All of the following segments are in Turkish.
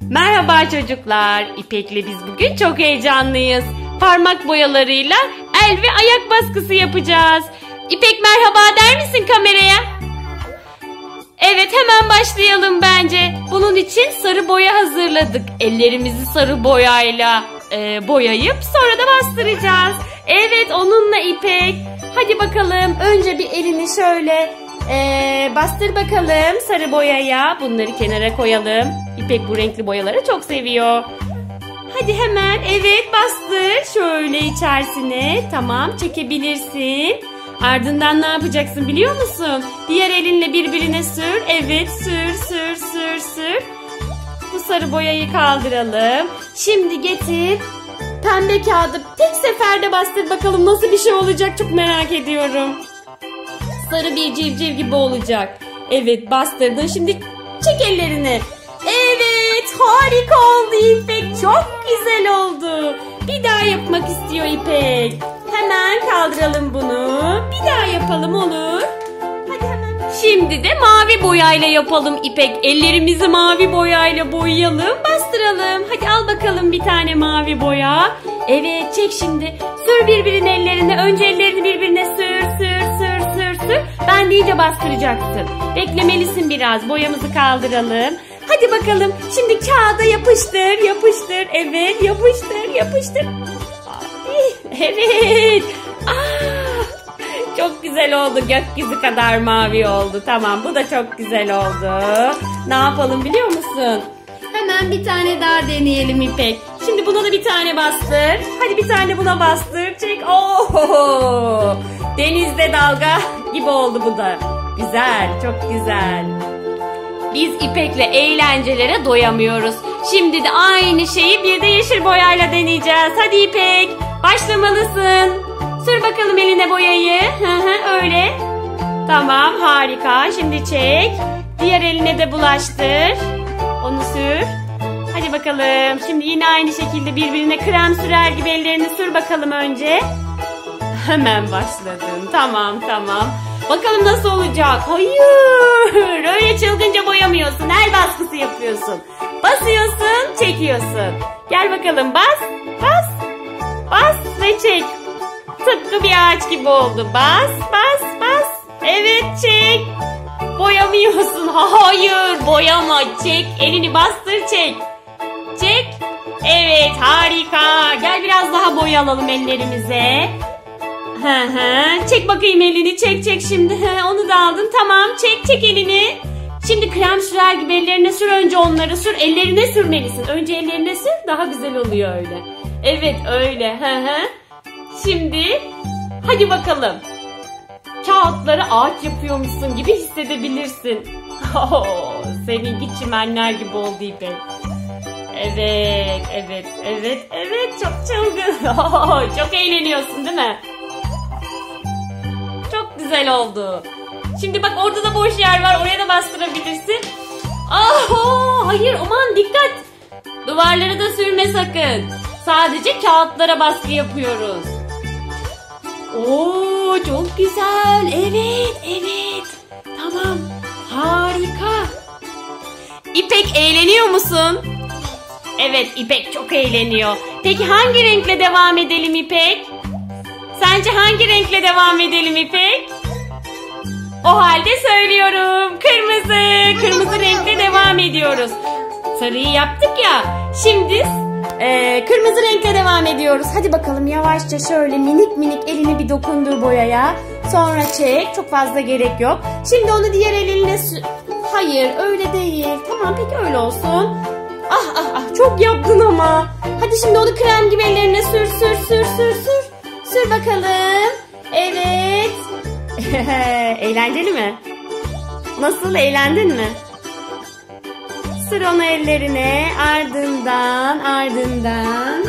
Merhaba çocuklar. İpek'le biz bugün çok heyecanlıyız. Parmak boyalarıyla el ve ayak baskısı yapacağız. İpek merhaba der misin kameraya? Evet hemen başlayalım bence. Bunun için sarı boya hazırladık. Ellerimizi sarı boyayla e, boyayıp sonra da bastıracağız. Evet onunla İpek. Hadi bakalım önce bir elini şöyle e, bastır bakalım sarı boyaya. Bunları kenara koyalım. İpek bu renkli boyaları çok seviyor. Hadi hemen evet bastır şöyle içerisine. Tamam çekebilirsin. Ardından ne yapacaksın biliyor musun? Diğer elinle birbirine sür. Evet sür sür sür sür. Bu sarı boyayı kaldıralım. Şimdi getir. Pembe kağıdı tek seferde bastır bakalım nasıl bir şey olacak çok merak ediyorum. Sarı bir civciv gibi olacak. Evet bastırdın şimdi çek ellerini. Evet harika oldu İpek çok güzel oldu. Bir daha yapmak istiyor İpek. Hemen kaldıralım bunu. Bir daha yapalım olur. Hadi hemen. Şimdi de mavi boyayla yapalım İpek. Ellerimizi mavi boyayla boyayalım, bastıralım. Hadi al bakalım bir tane mavi boya. Evet çek şimdi. Sür birbirinin ellerine. Önce ellerini birbirine sür, sür, sür, sür. Ben deyince bastıracaksın. Beklemelisin biraz. Boyamızı kaldıralım. Hadi bakalım. Şimdi kağıda yapıştır, yapıştır. Evet, yapıştır, yapıştır. Evet. Aa, çok güzel oldu. Gökyüzü kadar mavi oldu. Tamam bu da çok güzel oldu. Ne yapalım biliyor musun? Hemen bir tane daha deneyelim İpek. Şimdi buna da bir tane bastır. Hadi bir tane buna bastır. Çek. Oo! Denizde dalga gibi oldu bu da. Güzel, çok güzel. Biz İpek'le eğlencelere doyamıyoruz. Şimdi de aynı şeyi bir de yeşil boyayla deneyeceğiz. Hadi İpek, başlamalısın. Sür bakalım eline boyayı. Öyle. Tamam, harika. Şimdi çek. Diğer eline de bulaştır. Onu sür. Hadi bakalım. Şimdi yine aynı şekilde birbirine krem sürer gibi ellerini sür bakalım önce. Hemen başladın. Tamam, tamam. Bakalım nasıl olacak? Hayır. Öyle çılgınca boyamıyorsun. El baskısı yapıyorsun. Basıyorsun, çekiyorsun. Gel bakalım bas, bas, bas ve çek. Tıpkı bir ağaç gibi oldu. Bas, bas, bas. Evet çek. Boyamıyorsun. Hayır, boyama. Çek. Elini bastır, çek. Çek. Evet, harika. Gel biraz daha boyayalım ellerimize. Hı hı. Çek bakayım elini. Çek çek şimdi. Onu da aldın. Tamam. Çek çek elini. Şimdi krem sürer gibi ellerine sür önce onları sür. Ellerine sürmelisin. Önce ellerine sür. Daha güzel oluyor öyle. Evet öyle. Hı hı. Şimdi hadi bakalım. Kağıtları ağaç yapıyormuşsun gibi hissedebilirsin. Oh, seninki çimenler gibi oldu İpek. Evet, evet, evet, evet. Çok çılgın. Çok eğleniyorsun değil mi? Güzel oldu. Şimdi bak orada da boş yer var. Oraya da bastırabilirsin. Ah, hayır aman dikkat. Duvarları da sürme sakın. Sadece kağıtlara baskı yapıyoruz. Oo çok güzel. Evet, evet. Tamam. Harika. İpek eğleniyor musun? Evet, İpek çok eğleniyor. Peki hangi renkle devam edelim İpek? Sence hangi renkle devam edelim İpek? O halde söylüyorum. Kırmızı. Kırmızı renkle devam ediyoruz. Sarıyı yaptık ya. Şimdi e, kırmızı renkle devam ediyoruz. Hadi bakalım yavaşça şöyle minik minik elini bir dokundur boyaya. Sonra çek. Çok fazla gerek yok. Şimdi onu diğer elinle Hayır öyle değil. Tamam peki öyle olsun. Ah ah ah çok yaptın ama. Hadi şimdi onu krem gibi ellerine sür sür sür sür sür. Sür bakalım. Evet. Eğlenceli mi? Nasıl eğlendin mi? Sür onu ellerine ardından ardından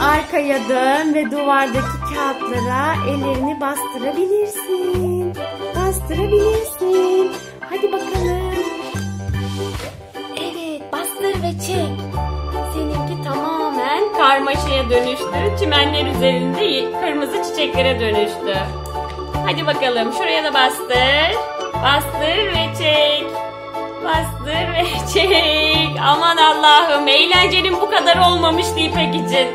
arkaya dön ve duvardaki kağıtlara ellerini bastırabilirsin. Bastırabilirsin. Hadi bakalım. Evet bastır ve çek. Seninki tamamen karmaşaya dönüştü. Çimenler üzerinde kırmızı çiçeklere dönüştü. Hadi bakalım şuraya da bastır. Bastır ve çek. Bastır ve çek. Aman Allah'ım. Eğlencenin bu kadar olmamıştı İpek için.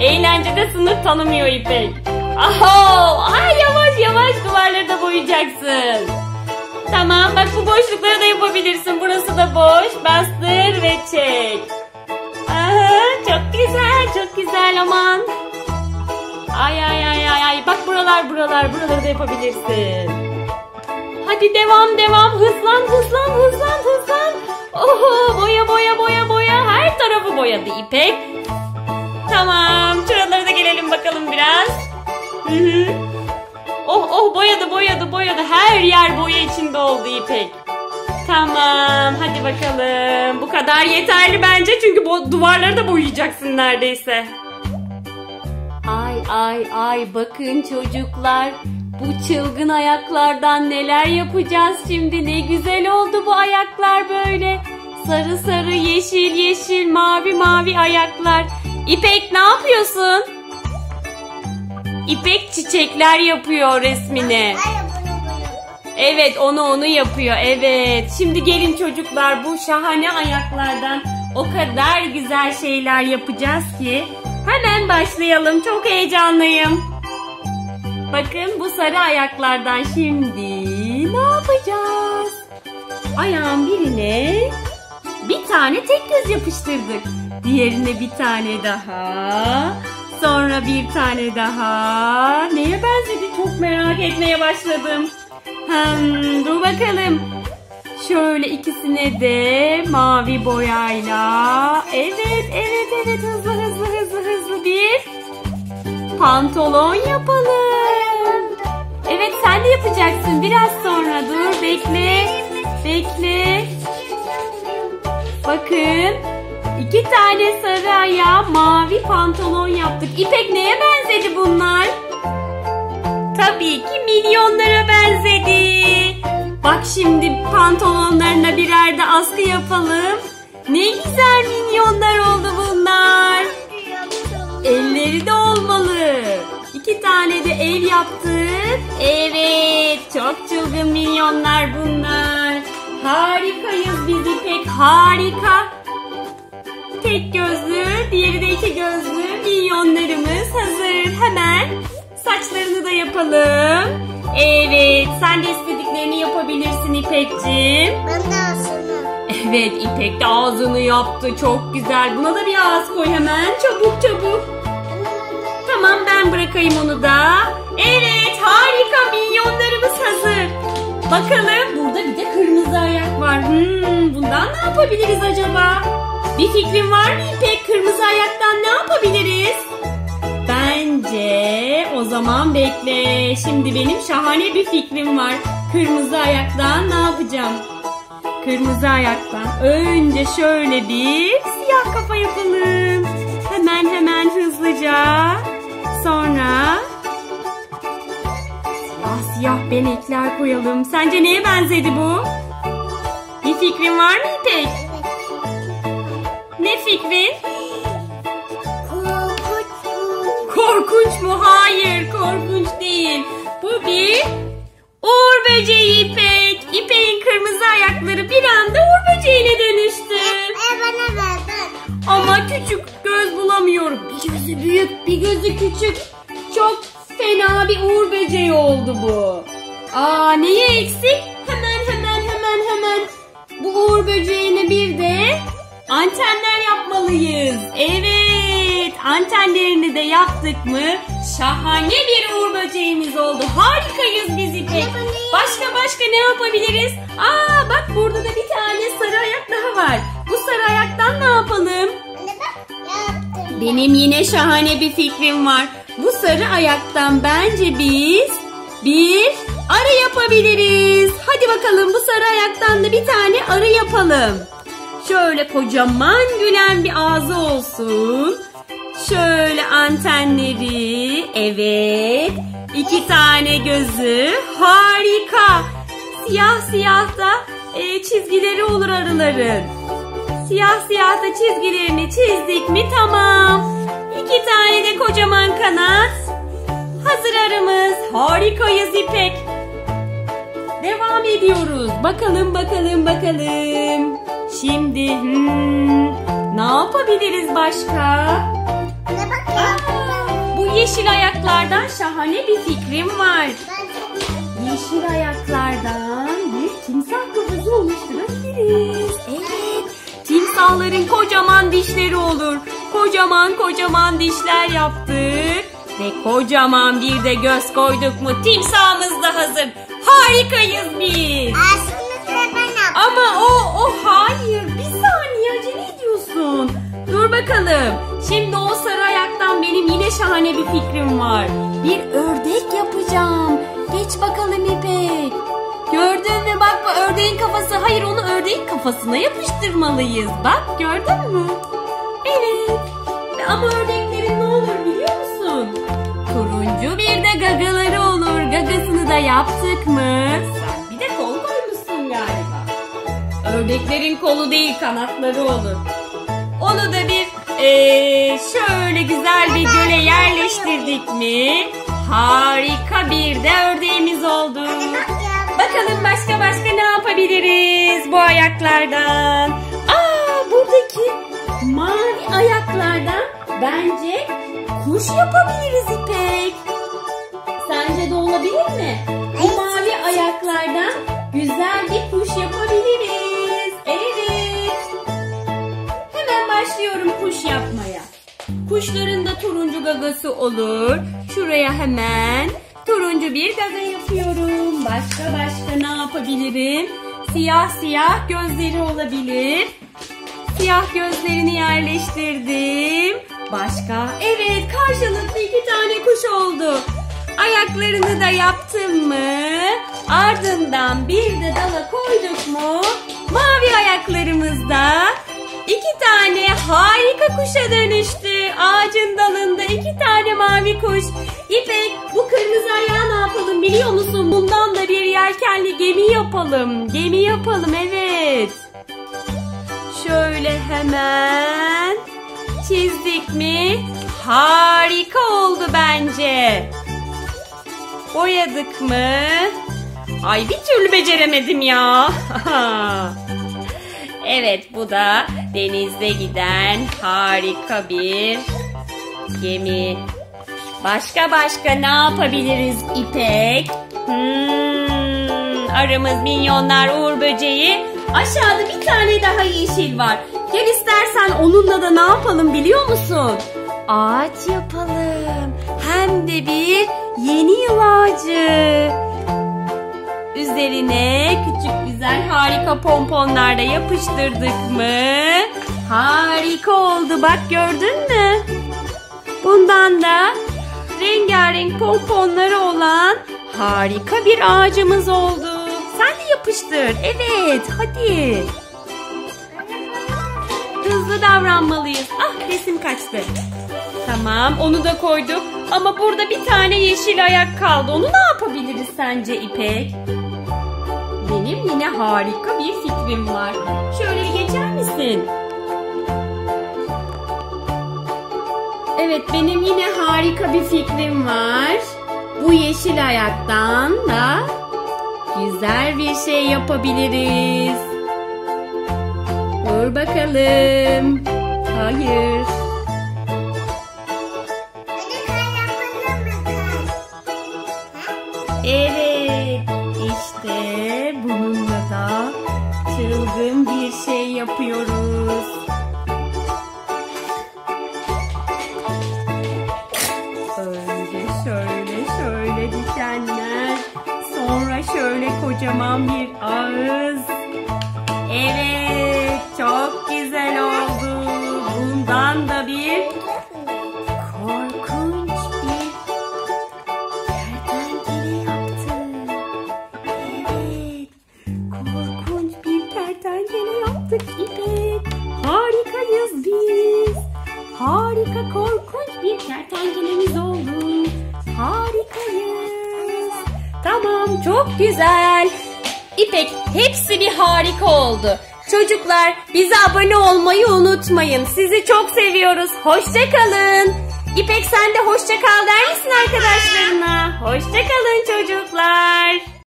Eğlencede sınır tanımıyor İpek. Aho! Ay yavaş yavaş duvarları da boyayacaksın. Tamam bak bu boşlukları da yapabilirsin. Burası da boş. Bastır ve çek. Aha, çok güzel çok güzel aman. Ay ay ay ay ay. Bak buralar buralar buraları da yapabilirsin. Hadi devam devam. Hızlan hızlan hızlan hızlan. Oho boya boya boya boya. Her tarafı boyadı İpek. Tamam. Şuralara da gelelim bakalım biraz. Hı hı. Oh oh boyadı boyadı boyadı. Her yer boya içinde oldu İpek. Tamam hadi bakalım. Bu kadar yeterli bence çünkü bu duvarları da boyayacaksın neredeyse. Ay ay ay bakın çocuklar. Bu çılgın ayaklardan neler yapacağız şimdi. Ne güzel oldu bu ayaklar böyle. Sarı sarı yeşil yeşil mavi mavi ayaklar. İpek ne yapıyorsun? İpek çiçekler yapıyor resmine. Evet onu onu yapıyor evet. Şimdi gelin çocuklar bu şahane ayaklardan o kadar güzel şeyler yapacağız ki. Hemen başlayalım çok heyecanlıyım. Bakın bu sarı ayaklardan şimdi ne yapacağız? Ayağın birine bir tane tek göz yapıştırdık. Diğerine bir tane daha. Sonra bir tane daha. Neye benzedi çok merak etmeye başladım. Hmm, dur bakalım. Şöyle ikisine de mavi boyayla. Evet, evet, evet. Hızlı, pantolon yapalım. Evet, sen de yapacaksın. Biraz sonra dur, bekle. Bekle. Bakın. iki tane sarı ayağı mavi pantolon yaptık. İpek neye benzedi bunlar? Tabii ki milyonlara benzedi. Bak şimdi pantolonlarına birer de askı yapalım. Ne güzel minyonlar oldu bunlar. Elleri de olmalı. İki tane de el yaptık. Evet çok çılgın minyonlar bunlar. Harikayız biz İpek harika. Tek gözlü, diğeri de iki gözlü minyonlarımız hazır. Hemen saçlarını da yapalım. Evet, sen de istediklerini yapabilirsin İpek'ciğim. Ben de. Evet, İpek de ağzını yaptı. Çok güzel. Buna da bir ağız koy hemen. Çabuk çabuk. Tamam ben bırakayım onu da. Evet, harika. Minyonlarımız hazır. Bakalım burada bir de kırmızı ayak var. Hmm, bundan ne yapabiliriz acaba? Bir fikrin var mı İpek? Kırmızı ayaktan ne yapabiliriz? Bence o zaman bekle. Şimdi benim şahane bir fikrim var. Kırmızı ayaktan ne yapacağım? Kırmızı ayaktan önce şöyle bir siyah kafa yapalım. Hemen hemen hızlıca. Sonra siyah siyah benekler koyalım. Sence neye benzedi bu? Bir fikrin var mı İpek? Ne fikrin? Korkunç. Korkunç mu? Hayır, korkunç değil. Bu bir uğur böceği İpek. İpek'in kırmızı ayakları bir anda uğur böceğine küçük göz bulamıyorum. Bir gözü büyük, bir gözü küçük. Çok fena bir uğur böceği oldu bu. Aa neye eksik? Hemen hemen hemen hemen bu uğur böceğine bir de antenler yapmalıyız. Evet, antenlerini de yaptık mı? Şahane bir uğur böceğimiz oldu. Harikayız biz İpek. Başka başka ne yapabiliriz? Aa bak burada da bir tane sarı ayak daha var. Bu sarı ayaktan ne yapalım? Benim yine şahane bir fikrim var. Bu sarı ayaktan bence biz bir arı yapabiliriz. Hadi bakalım bu sarı ayaktan da bir tane arı yapalım. Şöyle kocaman gülen bir ağzı olsun. Şöyle antenleri, evet. iki tane gözü, harika. Siyah siyah da e, çizgileri olur arıların. Siyah siyah da çizgilerini çizdik mi tamam. Kanat. Hazır arımız. Harikayız İpek. Devam ediyoruz. Bakalım bakalım bakalım. Şimdi hmm, yapabiliriz başka? Ne Aa, bu yeşil ayaklardan şahane bir fikrim var. Yeşil ayaklardan bir timsah kafası oluşturabiliriz. Evet. Timsahların kocaman dişleri olur. Kocaman kocaman dişler yaptık. Ve kocaman bir de göz koyduk mu timsahımız da hazır. Harikayız biz. Aslında ben. Ama o, o hayır. Bir saniye acele ediyorsun. Dur bakalım. Şimdi o sarı ayaktan benim yine şahane bir fikrim var. Bir ördek yapacağım. Geç bakalım İpek. Gördün mü bak bu ördeğin kafası. Hayır onu ördeğin kafasına yapıştırmalıyız. Bak gördün mü? Ama ördeklerin ne olur biliyor musun? Turuncu bir de gagaları olur. Gagasını da yaptık mı? Sen bir de kol koymuşsun galiba. Ördeklerin kolu değil kanatları olur. Onu da bir eee, şöyle güzel bir göle yerleştirdik mi? Harika bir de ördeğimiz oldu. Bakalım başka başka ne yapabiliriz bu ayaklardan? Aa buradaki mavi ayaklardan bence kuş yapabiliriz İpek. Sence de olabilir mi? Bu mavi ayaklardan güzel bir kuş yapabiliriz. Evet. Hemen başlıyorum kuş yapmaya. Kuşların da turuncu gagası olur. Şuraya hemen turuncu bir gaga yapıyorum. Başka başka ne yapabilirim? Siyah siyah gözleri olabilir. Siyah gözlerini yerleştirdim. Başka? Evet karşılıklı iki tane kuş oldu. Ayaklarını da yaptım mı? Ardından bir de dala koyduk mu? Mavi ayaklarımız da iki tane harika kuşa dönüştü. Ağacın dalında iki tane mavi kuş. İpek bu kırmızı ayağı ne yapalım biliyor musun? Bundan da bir yelkenli gemi yapalım. Gemi yapalım evet. Şöyle hemen çizdik mi? Harika oldu bence. Boyadık mı? Ay bir türlü beceremedim ya. evet bu da denizde giden harika bir gemi. Başka başka ne yapabiliriz İpek? Hmm, arımız, minyonlar, uğur böceği. Aşağıda bir tane daha yeşil var. Gel istersen onunla da ne yapalım biliyor musun? Ağaç yapalım. Hem de bir yeni yıl ağacı. Üzerine küçük güzel harika pomponlar da yapıştırdık mı? Harika oldu bak gördün mü? Bundan da rengarenk pomponları olan harika bir ağacımız oldu. Sen de yapıştır. Evet hadi. Hızlı davranmalıyız. Ah resim kaçtı. Tamam onu da koyduk. Ama burada bir tane yeşil ayak kaldı. Onu ne yapabiliriz sence İpek? Benim yine harika bir fikrim var. Şöyle geçer misin? Evet benim yine harika bir fikrim var. Bu yeşil ayaktan da güzel bir şey yapabiliriz. Dur bakalım. Hayır. Evet. işte bununla da çılgın bir şey yapıyoruz. Önce şöyle şöyle dikenler. Sonra şöyle kocaman bir ağız. Evet, güzel oldu. Bundan da bir korkunç bir kertenkele yaptık. Evet, korkunç bir kertenkele yaptık İpek. Harikayız biz. Harika korkunç bir kertenkelemiz oldu. Harikayız. Tamam çok güzel. İpek hepsi bir harika oldu. Çocuklar bize abone olmayı unutmayın. Sizi çok seviyoruz. Hoşçakalın. İpek sen de hoşça kal der misin arkadaşlarına? Hoşça kalın çocuklar.